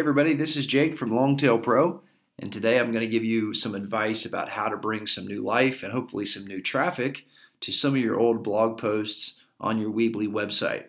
everybody, this is Jake from Longtail Pro, and today I'm going to give you some advice about how to bring some new life and hopefully some new traffic to some of your old blog posts on your Weebly website.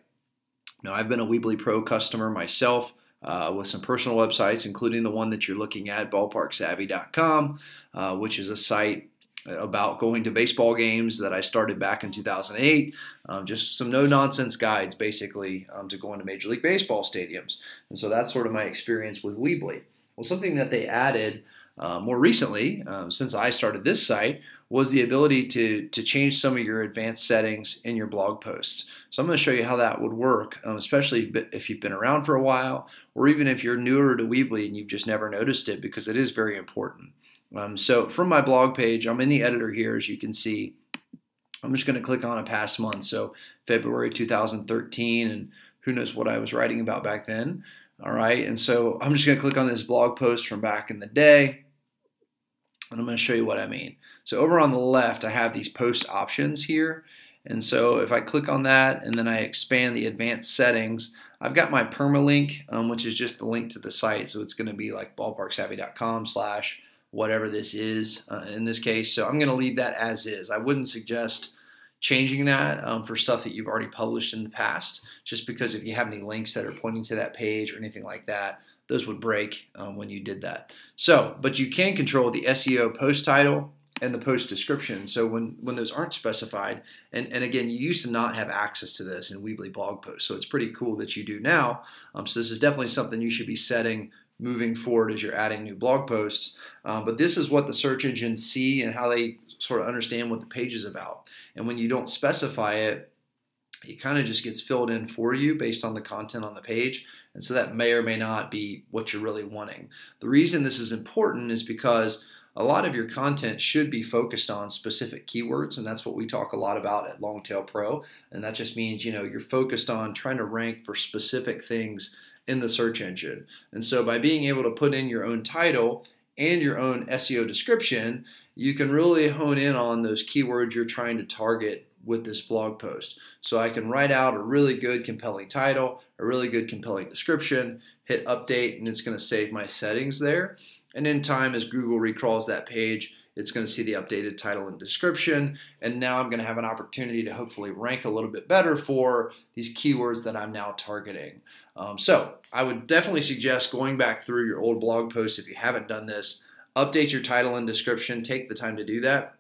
Now, I've been a Weebly Pro customer myself uh, with some personal websites, including the one that you're looking at, ballparksavvy.com, uh, which is a site about going to baseball games that I started back in 2008. Um, just some no nonsense guides, basically, um, to going to Major League Baseball stadiums. And so that's sort of my experience with Weebly. Well, something that they added uh, more recently, um, since I started this site, was the ability to, to change some of your advanced settings in your blog posts. So I'm going to show you how that would work, um, especially if you've been around for a while, or even if you're newer to Weebly and you've just never noticed it, because it is very important. Um, so from my blog page, I'm in the editor here, as you can see. I'm just going to click on a past month, so February 2013, and who knows what I was writing about back then. All right, and so I'm just going to click on this blog post from back in the day, and I'm going to show you what I mean. So over on the left, I have these post options here, and so if I click on that and then I expand the advanced settings, I've got my permalink, um, which is just the link to the site, so it's going to be like ballparksavvy.com slash whatever this is uh, in this case. So I'm going to leave that as is. I wouldn't suggest changing that um, for stuff that you've already published in the past, just because if you have any links that are pointing to that page or anything like that, those would break um, when you did that. So, but you can control the SEO post title and the post description. So when, when those aren't specified, and, and again, you used to not have access to this in Weebly blog posts, so it's pretty cool that you do now. Um, so this is definitely something you should be setting moving forward as you're adding new blog posts. Um, but this is what the search engines see and how they sort of understand what the page is about. And when you don't specify it, it kind of just gets filled in for you based on the content on the page. And so that may or may not be what you're really wanting. The reason this is important is because a lot of your content should be focused on specific keywords, and that's what we talk a lot about at Longtail Pro. And that just means, you know, you're focused on trying to rank for specific things in the search engine. And so by being able to put in your own title and your own SEO description, you can really hone in on those keywords you're trying to target with this blog post. So I can write out a really good compelling title, a really good compelling description, hit update, and it's going to save my settings there. And in time, as Google recrawls that page, it's going to see the updated title and description. And now I'm going to have an opportunity to hopefully rank a little bit better for these keywords that I'm now targeting. Um, so I would definitely suggest going back through your old blog posts if you haven't done this. Update your title and description. Take the time to do that.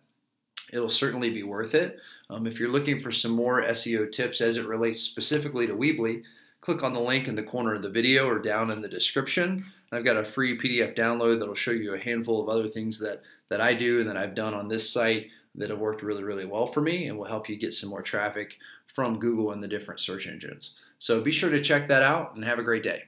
It'll certainly be worth it. Um, if you're looking for some more SEO tips as it relates specifically to Weebly, click on the link in the corner of the video or down in the description. I've got a free PDF download that'll show you a handful of other things that, that I do and that I've done on this site that have worked really, really well for me and will help you get some more traffic from Google and the different search engines. So be sure to check that out and have a great day.